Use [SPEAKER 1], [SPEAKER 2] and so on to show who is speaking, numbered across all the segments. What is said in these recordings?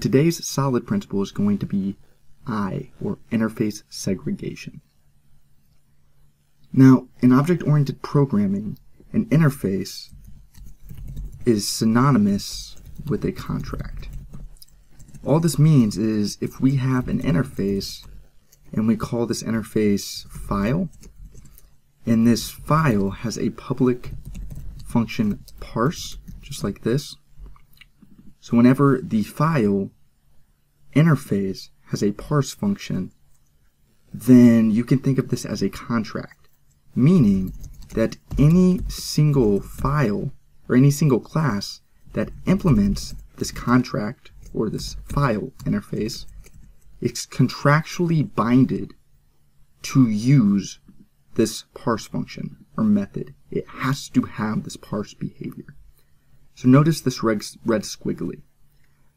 [SPEAKER 1] Today's solid principle is going to be I, or interface segregation. Now, in object-oriented programming, an interface is synonymous with a contract. All this means is if we have an interface and we call this interface file, and this file has a public function parse, just like this. So whenever the file interface has a parse function, then you can think of this as a contract, meaning that any single file or any single class that implements this contract or this file interface is contractually binded to use this parse function or method. It has to have this parse behavior. So notice this red, red squiggly.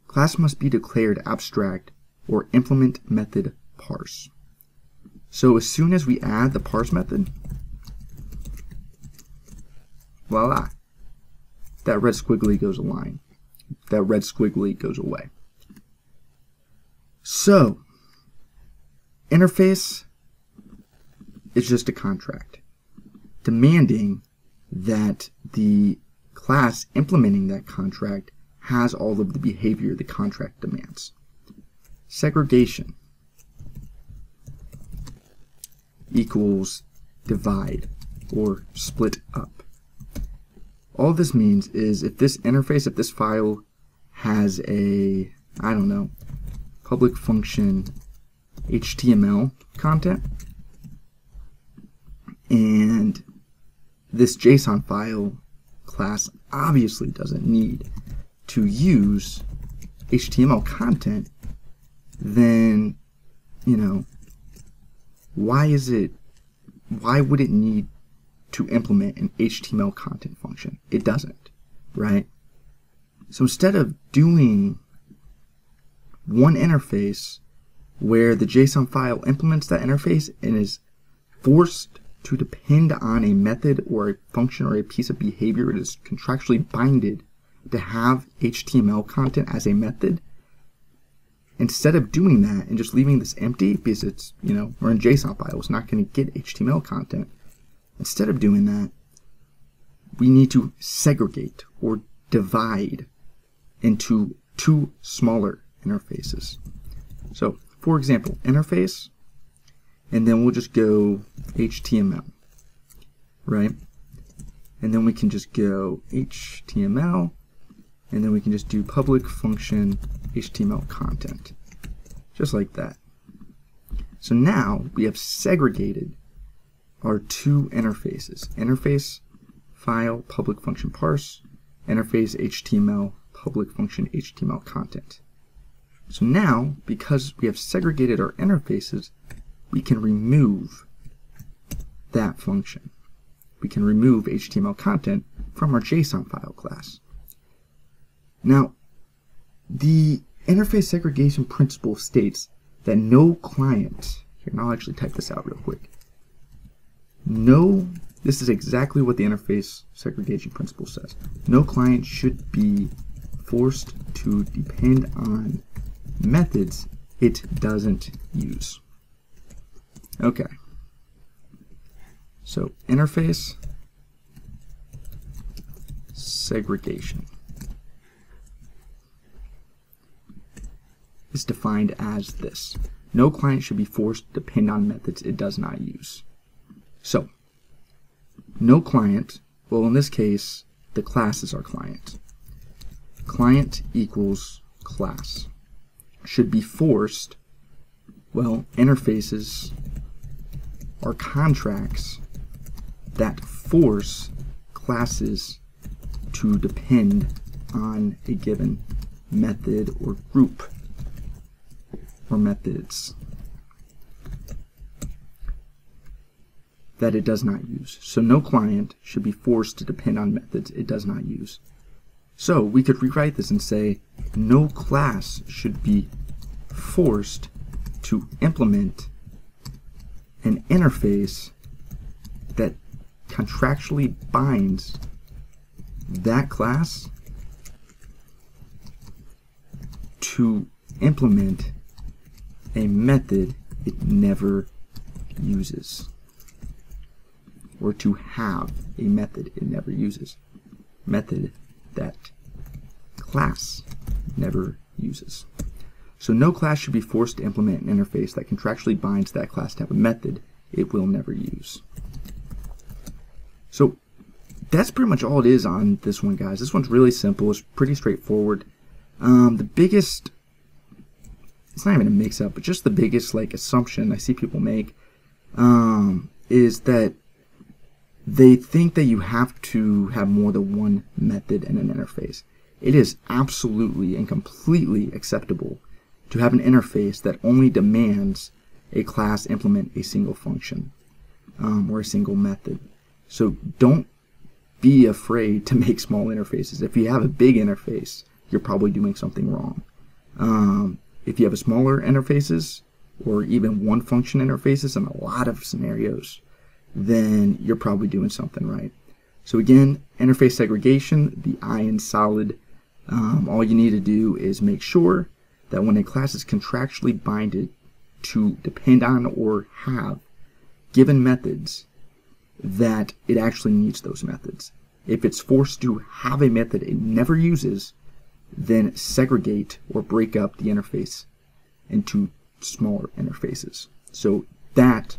[SPEAKER 1] Class must be declared abstract or implement method parse. So as soon as we add the parse method, voila, that red squiggly goes a line. That red squiggly goes away. So, interface is just a contract demanding that the class implementing that contract has all of the behavior the contract demands. Segregation equals divide or split up. All this means is if this interface, if this file has a, I don't know, public function HTML content, and this JSON file class obviously doesn't need to use HTML content, then, you know, why is it, why would it need to implement an HTML content function? It doesn't, right? So instead of doing one interface where the JSON file implements that interface and is forced to depend on a method or a function or a piece of behavior it is contractually binded to have HTML content as a method, instead of doing that and just leaving this empty because it's, you know, we're in JSON file, it's not going to get HTML content. Instead of doing that, we need to segregate or divide into two smaller interfaces. So, for example, interface and then we'll just go HTML, right? And then we can just go HTML, and then we can just do public function HTML content, just like that. So now we have segregated our two interfaces, interface file public function parse, interface HTML public function HTML content. So now, because we have segregated our interfaces, we can remove that function. We can remove HTML content from our JSON file class. Now, the interface segregation principle states that no client, here, I'll actually type this out real quick. No, this is exactly what the interface segregation principle says. No client should be forced to depend on methods it doesn't use. Okay. So interface segregation is defined as this. No client should be forced to depend on methods it does not use. So, no client, well in this case, the class is our client. Client equals class. Should be forced, well, interfaces are contracts that force classes to depend on a given method or group or methods that it does not use. So no client should be forced to depend on methods it does not use. So we could rewrite this and say no class should be forced to implement an interface that contractually binds that class to implement a method it never uses. Or to have a method it never uses. Method that class never uses. So no class should be forced to implement an interface that contractually binds that class to have a method it will never use. So that's pretty much all it is on this one, guys. This one's really simple. It's pretty straightforward. Um, the biggest, it's not even a mix-up, but just the biggest like assumption I see people make um, is that they think that you have to have more than one method in an interface. It is absolutely and completely acceptable to have an interface that only demands a class implement a single function um, or a single method. So don't be afraid to make small interfaces. If you have a big interface, you're probably doing something wrong. Um, if you have a smaller interfaces or even one function interfaces in a lot of scenarios, then you're probably doing something right. So again, interface segregation, the I in solid, um, all you need to do is make sure that when a class is contractually binded to depend on or have given methods, that it actually needs those methods. If it's forced to have a method it never uses, then segregate or break up the interface into smaller interfaces. So that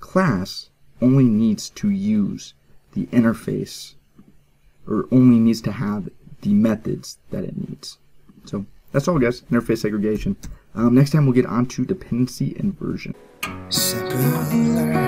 [SPEAKER 1] class only needs to use the interface or only needs to have the methods that it needs. So that's all, guys. Interface segregation. Um, next time we'll get on to dependency inversion. Simple